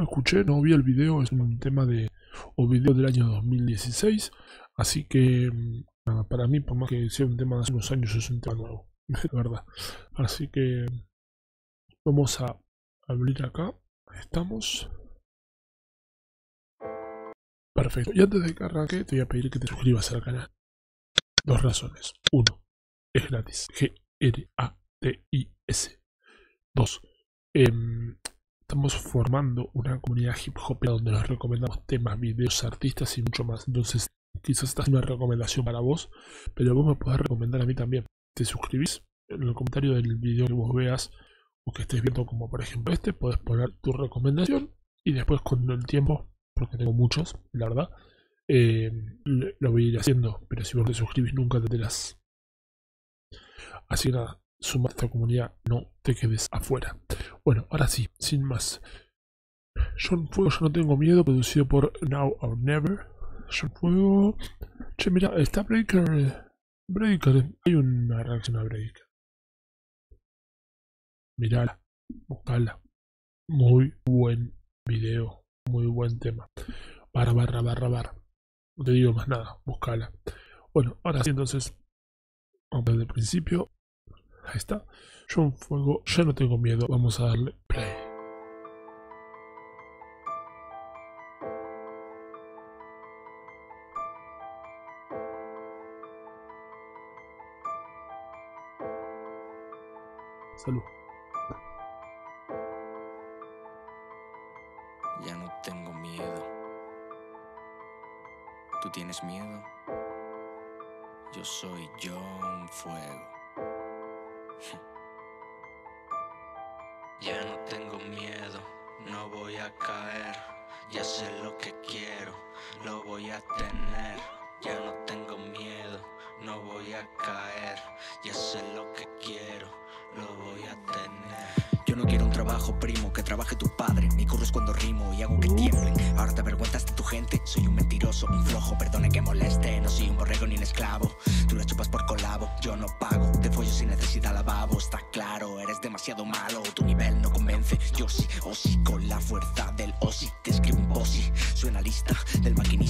escuché, no vi el video, es un tema de o video del año 2016, así que nada, para mí por más que sea un tema de hace unos años es un tema nuevo, la verdad. Así que vamos a abrir acá, estamos. Perfecto, y antes de que arranque te voy a pedir que te suscribas al canal. Dos razones. Uno, es gratis. G-R-A-T-I-S. Dos, em, estamos formando una comunidad hip hop donde nos recomendamos temas, videos, artistas y mucho más. Entonces, quizás esta es una recomendación para vos, pero vos me podés recomendar a mí también. Te suscribís en el comentario del video que vos veas o que estés viendo, como por ejemplo este, podés poner tu recomendación y después con el tiempo, porque tengo muchos, la verdad, eh, lo voy a ir haciendo. Pero si vos te suscribís, nunca te enterás. Así que nada, suma esta comunidad, no te quedes afuera. Bueno, ahora sí, sin más. John Fuego, yo no tengo miedo, producido por Now or Never. John Fuego. Che, mira, está Breaker. Breaker. Hay una reacción a Breaker. Mirala, buscala. Muy buen video, muy buen tema. Barra, barra, barra, barra. No te digo más nada, buscala. Bueno, ahora sí, entonces, vamos desde el principio. Ahí está. John Fuego, ya no tengo miedo. Vamos a darle play. Salud. Ya no tengo miedo. ¿Tú tienes miedo? Yo soy John Fuego. Ya no tengo miedo, no voy a caer. Ya sé lo que quiero, lo voy a tener. Ya no tengo miedo, no voy a caer. Ya sé lo que quiero, lo voy a tener. Trabajo primo que trabaje tu padre. Mi curro es cuando rimo y hago que tiemblen. Ahora te avergüenzas de tu gente. Soy un mentiroso, un flojo, perdone que moleste. No soy un borrego ni un esclavo. Tú la chupas por colabo, yo no pago. Te follo sin necesidad lavabo. Está claro, eres demasiado malo. Tu nivel no convence. Yo sí, o sí, con la fuerza del osi. Te escribo un bossy. Suena lista del maquinista.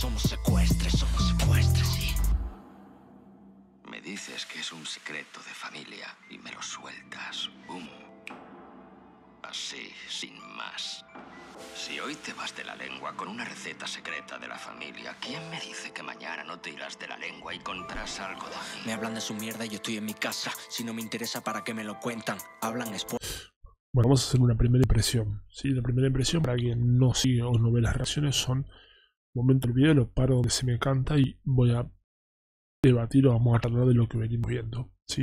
Somos secuestres, somos secuestres, sí. Me dices que es un secreto de familia y me lo sueltas. ¡Bum! Así, sin más. Si hoy te vas de la lengua con una receta secreta de la familia, ¿quién me dice que mañana no te irás de la lengua y contarás algo de mí? Me hablan de su mierda y yo estoy en mi casa. Si no me interesa, ¿para qué me lo cuentan? Hablan es Bueno, vamos a hacer una primera impresión. ¿sí? La primera impresión, para quien no sigue o no ve las reacciones, son momento del video, lo paro donde se me canta y voy a debatir o vamos a hablar de lo que venimos viendo. ¿sí?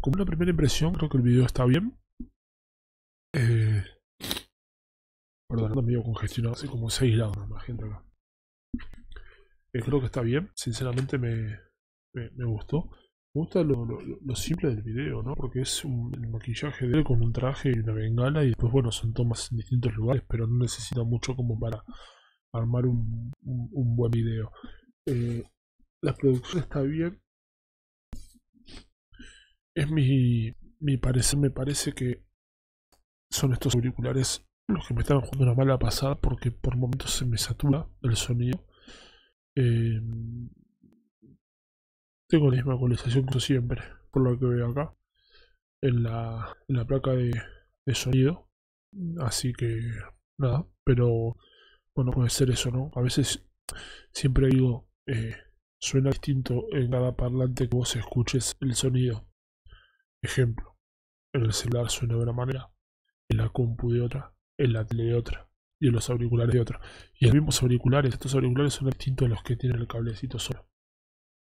Como una primera impresión, creo que el video está bien. Eh, perdón, medio congestionado, hace como 6 grados más gente acá. Eh, creo que está bien, sinceramente me, me, gustó. Me gusta lo, lo, lo, simple del video, ¿no? Porque es un el maquillaje de con un traje y una bengala y después, bueno, son tomas en distintos lugares, pero no necesita mucho como para armar un, un, buen video. Eh, la producción está bien. Es mi, mi parecer, me parece que son estos auriculares los que me están jugando una mala pasada porque por momentos se me satura el sonido. Eh, tengo la misma ecualización que siempre, por lo que veo acá, en la, en la placa de sonido. Así que nada, pero bueno, puede ser eso, ¿no? A veces siempre digo, eh, suena distinto en cada parlante que vos escuches el sonido. Ejemplo, en el celular suena de una manera, en la compu de otra, en la tele de otra y en los auriculares de otra. Y los mismos auriculares, estos auriculares son distintos a los que tienen el cablecito solo.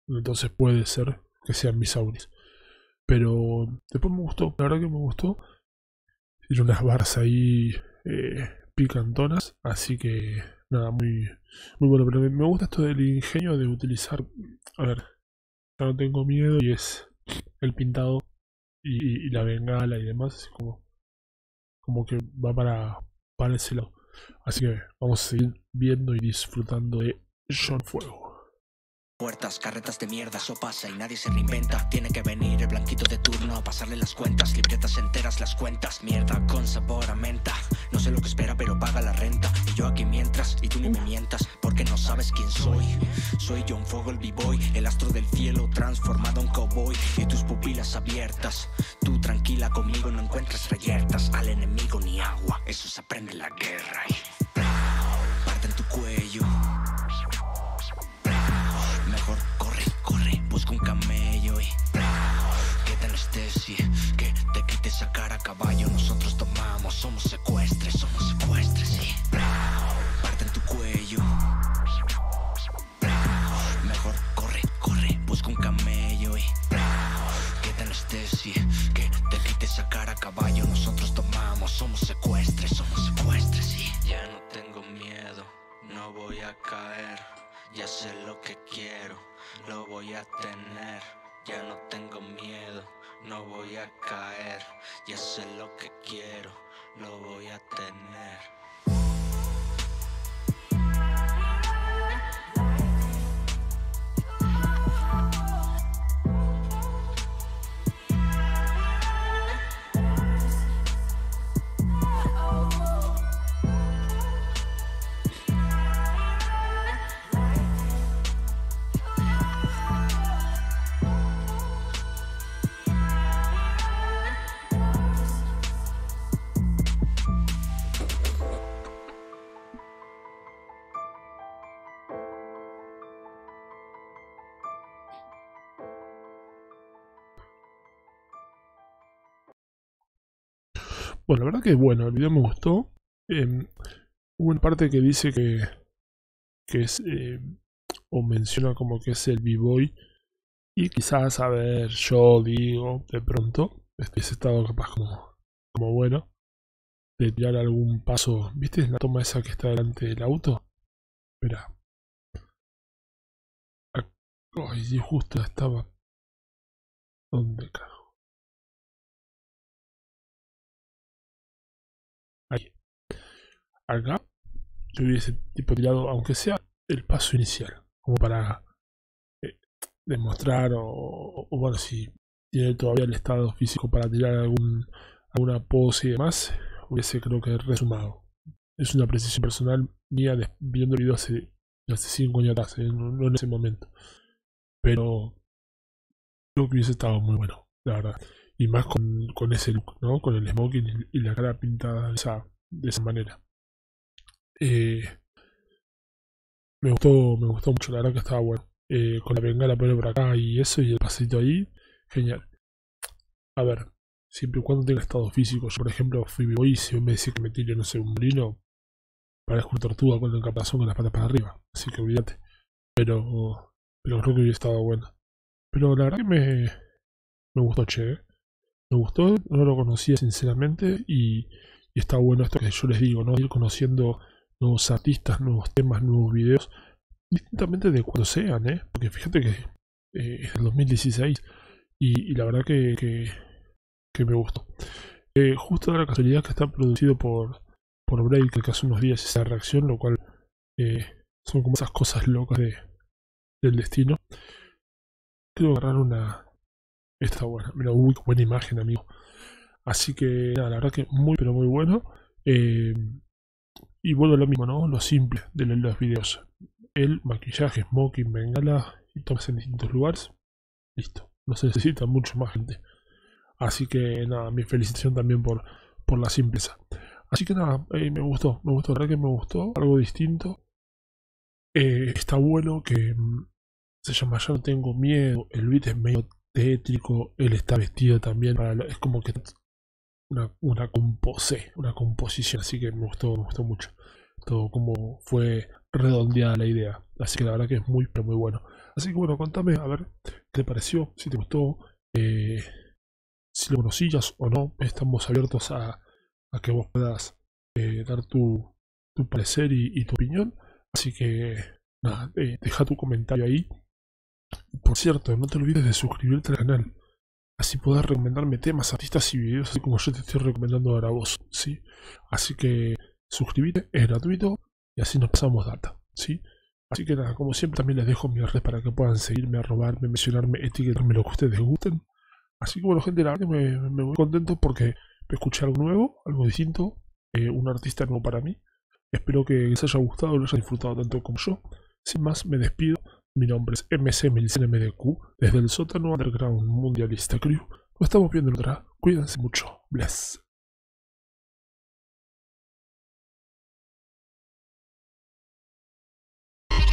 Entonces puede ser que sean mis auris. Pero después me gustó, la verdad que me gustó. Tiene unas barras ahí eh, picantonas, así que nada, muy, muy bueno. Pero me gusta esto del ingenio de utilizar, a ver, ya no tengo miedo y es el pintado y, la bengala y demás, así como, como que va para, para ese lado. Así que vamos a seguir viendo y disfrutando de John Fuego. Puertas, carretas de mierda, eso pasa y nadie se reinventa. Tiene que venir el blanquito de turno a pasarle las cuentas, libretas enteras, las cuentas. Mierda con sabor a menta. No sé lo que espera, pero paga la renta. Y yo aquí mientras, y tú ni me mientas, porque no sabes quién soy. Soy John Fuego el b-boy, el astro del cielo transformado en cowboy. Y tus pupilas abiertas. Tú tranquila conmigo, no encuentras reyertas. Al enemigo ni agua, eso se aprende en la guerra. Y Ya no tengo miedo, no voy a caer. Ya sé lo que quiero, lo voy a tener. Bueno, la verdad que bueno, el video me gustó. Eh, hubo una parte que dice que, que es, eh, o menciona como que es el B-Boy. Y quizás, a ver, yo digo, de pronto, este estado capaz como, como bueno, de tirar algún paso. ¿Viste la toma esa que está delante del auto? Espera. Ay, justo estaba. ¿Dónde carajo? Acá yo hubiese tipo tirado, aunque sea el paso inicial, como para eh, demostrar o, bueno, si tiene todavía el estado físico para tirar algún, alguna pose y demás, hubiese creo que resumado. Es una precisión personal mía de, viendo el video hace, hace 5 años atrás, eh, no, en ese momento. Pero creo que hubiese estado muy bueno, la verdad. Y más con, con ese look, ¿no? Con el smoking y la cara pintada de esa, de esa manera. Eh, me gustó, me gustó mucho, la verdad que estaba bueno. Eh, con la bengala pone por acá y eso, y el pasito ahí, genial. A ver, siempre y cuando tenga estado físico. Yo, por ejemplo, fui hoy y si me decía que me tire, no sé, un molino, parezco una tortuga con el capazón con las patas para arriba. Así que olvídate. Pero, pero creo que hubiera estado bueno. Pero la verdad que me, me gustó, che. ¿eh? Me gustó, no lo conocía sinceramente y, y está bueno esto que yo les digo, ¿no? Ir conociendo nuevos artistas, nuevos temas, nuevos videos, distintamente de cuando sean, ¿eh? Porque fíjate que eh, es el 2016 y, la verdad que, que, me gustó. Eh, justo de la casualidad que está producido por, por Break, que hace unos días esa reacción, lo cual eh, son como esas cosas locas de, del destino. Quiero agarrar una... Esta buena, mira, uy, buena imagen, amigo. Así que nada, la verdad que muy pero muy bueno. Eh, y vuelvo a lo mismo, ¿no? Lo simple de los videos. El maquillaje, smoking, bengala y tomas en distintos lugares. Listo. No se necesita mucho más gente. Así que nada, mi felicitación también por, por la simpleza. Así que nada, eh, me gustó, me gustó, verdad que me gustó, algo distinto. Eh, está bueno que mm, se llama Ya no tengo miedo, el beat es medio tétrico, él está vestido también, para es como que una, una compose, una composición, así que me gustó, me gustó mucho todo como fue redondeada la idea. Así que la verdad que es muy, pero muy bueno. Así que bueno, contame a ver qué te pareció, si te gustó, eh, si lo conocías o no. Estamos abiertos a, a que vos puedas eh, dar tu, tu parecer y, tu opinión. Así que nada, eh, deja tu comentario ahí. Por cierto, no te olvides de suscribirte al canal. Así podrás recomendarme temas, artistas y videos, así como yo te estoy recomendando ahora a vos. ¿sí? Así que suscribirte, es gratuito y así nos pasamos data. ¿sí? Así que nada, como siempre también les dejo mis redes para que puedan seguirme, robarme, mencionarme, etiquetarme lo que ustedes gusten. Así que bueno gente, la verdad me, me voy contento porque escuché algo nuevo, algo distinto, eh, un artista nuevo para mí. Espero que les haya gustado, lo hayan disfrutado tanto como yo. Sin más, me despido. Mi nombre es MC MDQ, desde el sótano underground mundialista crew. Nos estamos viendo en otra. Cuídense mucho. Bless.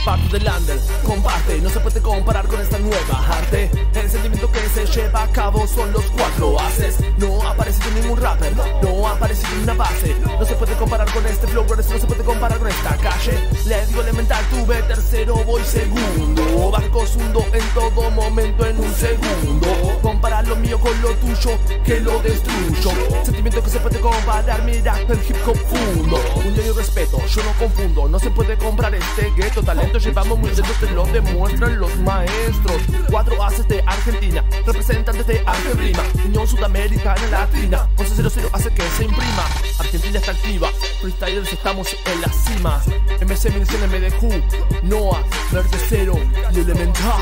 parte del under Comparte, no se puede comparar con esta nueva arte El sentimiento que se lleva a cabo son los cuatro haces No ha ningún rapper, no una base. No se puede comparar con este flow, no se puede comparar con esta calle. Le digo elemental, tuve tercero, voy segundo. Barcos hundo en todo momento en un segundo lo mío con lo tuyo, que lo destruyo Sentimiento que se puede comparar, mira el hip hop fundo Unión y respeto, yo no confundo No se puede comprar este gueto, talento llevamos muy dentro, te lo demuestran los maestros. Cuatro haces de Argentina, representantes de Argentina, Unión Sudamericana Latina. 1100 hace que se imprima. Argentina está activa, freestylers estamos en la cima. MC 1100 MDQ, Noah, Verde Cero y Elemental.